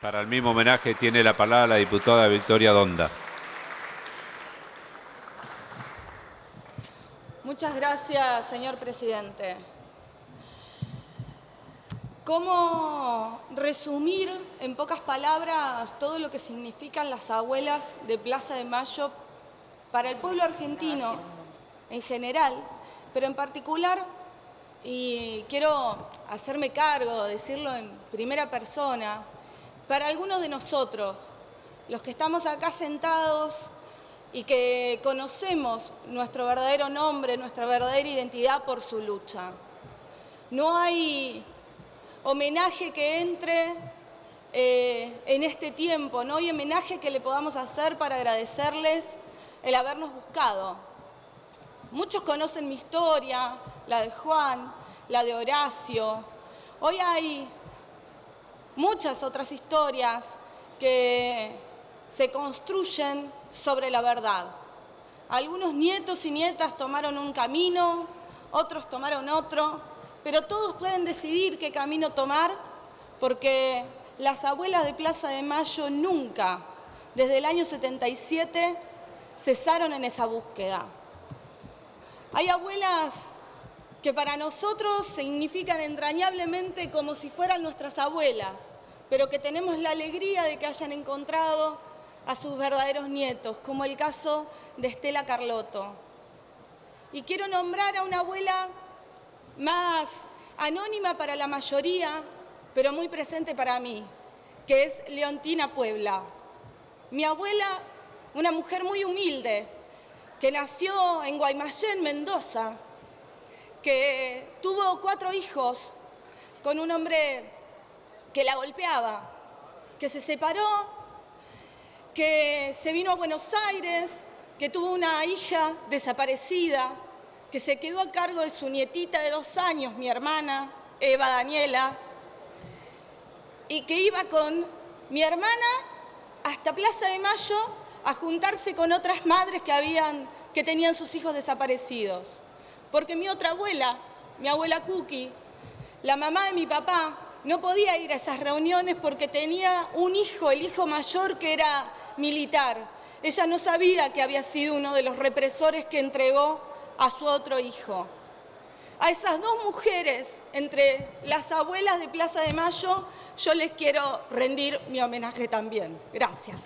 Para el mismo homenaje tiene la palabra la diputada Victoria Donda. Muchas gracias, señor presidente. ¿Cómo resumir en pocas palabras todo lo que significan las abuelas de Plaza de Mayo para el pueblo argentino en general, pero en particular, y quiero hacerme cargo, decirlo en primera persona, para algunos de nosotros, los que estamos acá sentados y que conocemos nuestro verdadero nombre, nuestra verdadera identidad por su lucha. No hay homenaje que entre eh, en este tiempo, no hay homenaje que le podamos hacer para agradecerles el habernos buscado. Muchos conocen mi historia, la de Juan, la de Horacio. Hoy hay muchas otras historias que se construyen sobre la verdad. Algunos nietos y nietas tomaron un camino, otros tomaron otro, pero todos pueden decidir qué camino tomar porque las abuelas de Plaza de Mayo nunca, desde el año 77, cesaron en esa búsqueda. Hay abuelas que para nosotros significan entrañablemente como si fueran nuestras abuelas, pero que tenemos la alegría de que hayan encontrado a sus verdaderos nietos, como el caso de Estela Carlotto. Y quiero nombrar a una abuela más anónima para la mayoría, pero muy presente para mí, que es Leontina Puebla. Mi abuela, una mujer muy humilde, que nació en Guaymallén, Mendoza, que tuvo cuatro hijos con un hombre que la golpeaba, que se separó, que se vino a Buenos Aires, que tuvo una hija desaparecida, que se quedó a cargo de su nietita de dos años, mi hermana, Eva Daniela, y que iba con mi hermana hasta Plaza de Mayo a juntarse con otras madres que, habían, que tenían sus hijos desaparecidos. Porque mi otra abuela, mi abuela Cookie, la mamá de mi papá, no podía ir a esas reuniones porque tenía un hijo, el hijo mayor que era militar. Ella no sabía que había sido uno de los represores que entregó a su otro hijo. A esas dos mujeres, entre las abuelas de Plaza de Mayo, yo les quiero rendir mi homenaje también. Gracias.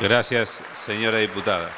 Gracias, señora diputada.